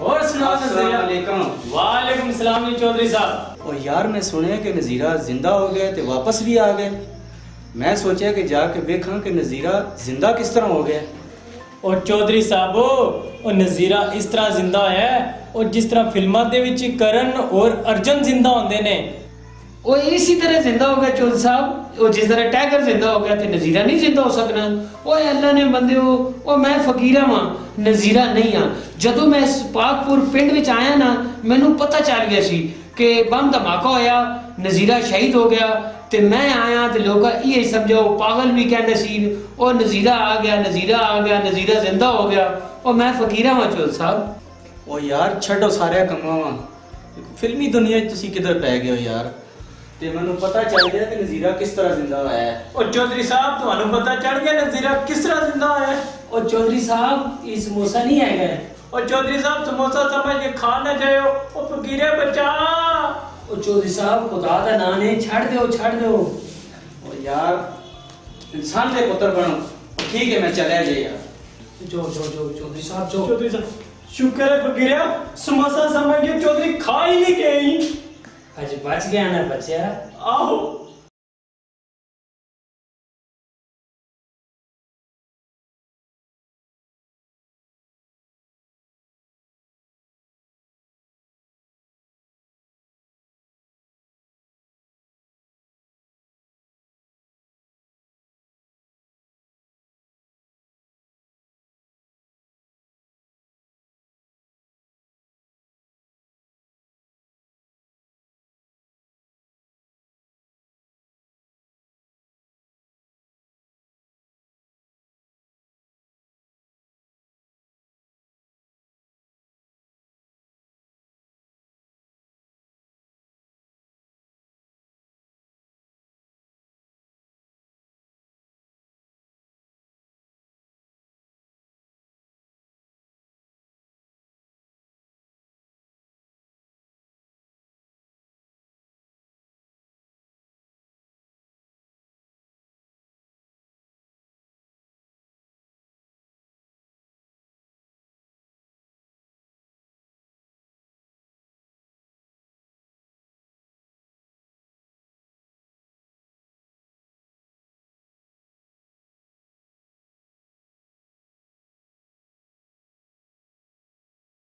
ਹੋਰ ਸੁਣਾਓ ਨਜ਼ੀਰਾ? ਅਸਲਾਮੁਅਲੈਕਮ ਵਾਲੇਕੁਮ ਸਲਾਮ ਜੀ ਚੌਧਰੀ ਸਾਹਿਬ। ਉਹ ਯਾਰ ਮੈਂ ਸੁਣਿਆ ਕਿ ਨਜ਼ੀਰਾ ਜ਼ਿੰਦਾ ਹੋ ਗਿਆ ਤੇ ਵਾਪਸ ਵੀ ਆ ਗਏ ਮੈਂ ਸੋਚਿਆ ਕਿ ਜਾ ਕੇ ਵੇਖਾਂ ਕਿ ਨਜ਼ੀਰਾ ਜ਼ਿੰਦਾ ਕਿਸ ਤਰ੍ਹਾਂ ਹੋ ਗਿਆ। ਔਰ ਚੌਧਰੀ ਸਾਹਿਬੋ ਉਹ ਨਜ਼ੀਰਾ ਇਸ ਤਰ੍ਹਾਂ ਜ਼ਿੰਦਾ ਹੋਇਆ ਉਹ ਜਿਸ ਤਰ੍ਹਾਂ ਫਿਲਮਾਂ ਦੇ ਵਿੱਚ ਕਰਨ ਔਰ ਅਰਜਨ ਜ਼ਿੰਦਾ ਹੁੰਦੇ ਨੇ ਉਹ ਇਸੇ ਤਰ੍ਹਾਂ ਜ਼ਿੰਦਾ ਹੋ ਗਿਆ ਚੋਦ ਸਾਹਿਬ, ਉਹ ਜਿਸ ਤਰ੍ਹਾਂ ਟਾਈਗਰ ਜ਼ਿੰਦਾ ਹੋ ਗਿਆ ਤੇ ਨਜ਼ੀਰਾ ਨਹੀਂ ਜ਼ਿੰਦਾ ਹੋ ਸਕਣਾ। ਓਏ ਅੱਲਾ ਨੇ ਬੰਦਿਓ, ਉਹ ਮੈਂ ਫਕੀਰਾ ਵਾਂ ਨਜ਼ੀਰਾ ਨਹੀਂ ਆ ਜਦੋਂ ਮੈਂ ਇਸ ਪਾਕਪੁਰ ਪਿੰਡ ਵਿੱਚ ਆਇਆ ਨਾ, ਮੈਨੂੰ ਪਤਾ ਚੱਲ ਗਿਆ ਸੀ ਕਿ ਬੰਬ ਧਮਾਕਾ ਹੋਇਆ, ਨਜ਼ੀਰਾ ਸ਼ਹੀਦ ਹੋ ਗਿਆ ਤੇ ਮੈਂ ਆਇਆ ਤੇ ਲੋਕਾਂ ਇਹ ਸਮਝੋ ਪਾਗਲ ਵੀ ਕਹਿੰਦੇ ਸੀ, ਉਹ ਨਜ਼ੀਰਾ ਆ ਗਿਆ, ਨਜ਼ੀਰਾ ਆ ਗਿਆ, ਨਜ਼ੀਰਾ ਜ਼ਿੰਦਾ ਹੋ ਗਿਆ। ਉਹ ਮੈਂ ਫਕੀਰਾ ਵਾਂ ਚੋਦ ਸਾਹਿਬ। ਉਹ ਯਾਰ ਛੱਡੋ ਸਾਰਿਆਂ ਕੰਮਾਂ ਵਾਂ। ਫਿਲਮੀ ਦੁਨੀਆ 'ਚ ਤੁਸੀਂ ਕਿੱਧਰ ਪੈ ਗਏ ਹੋ ਯਾਰ? ਤੇ ਮੈਨੂੰ ਪਤਾ ਚੱਲ ਗਿਆ ਕਿ ਨਜ਼ੀਰਾ ਕਿਸ ਤਰ੍ਹਾਂ ਜ਼ਿੰਦਾ ਹੋਇਆ ਹੈ। ਔਰ ਚੌਧਰੀ ਸਾਹਿਬ ਤੁਹਾਨੂੰ ਪਤਾ ਚੱਲ ਗਿਆ ਨਜ਼ੀਰਾ ਕਿਸ ਤਰ੍ਹਾਂ ਜ਼ਿੰਦਾ ਹੋਇਆ ਹੈ? ਉਹ ਚੌਧਰੀ ਸਾਹਿਬ ਇਹ ਸਮੋਸਾ ਨਹੀਂ ਹੈਗਾ। ਔਰ ਚੌਧਰੀ ਸਾਹਿਬ ਸਮੋਸਾ ਸਮਝ ਕੇ ਖਾ ਨਾ ਜਾਇਓ। ਉਹ ਫਕੀਰੇ ਬਚਾ। ਉਹ ਚੌਧਰੀ ਸਾਹਿਬ ਖੁਦਾ ਦਾ ਨਾਂ ਨੇ ਛੱਡ ਦਿਓ ਛੱਡ ਦਿਓ। ਉਹ ਯਾਰ ਇਨਸਾਨ ਦੇ ਪੁੱਤਰ ਬਣੋ। ਠੀਕ ਹੈ ਮੈਂ ਚਲਿਆ ਜੇ ਯਾਰ। ਜੋ ਜੋ ਜੋ ਚੌਧਰੀ ਸਾਹਿਬ ਜੋ। ਚੌਧਰੀ ਸਾਹਿਬ ਸ਼ੁਕਰ ਹੈ ਫਕੀਰਿਆ ਸਮੋਸਾ ਸਮਝ ਕੇ ਚੌਧਰੀ ਖਾ ਹੀ ਨਹੀਂ ਗਈ। ਅੱਜ ਬਚ ਗਿਆ ਨਾ ਬੱਚਿਆ ਆਹੋ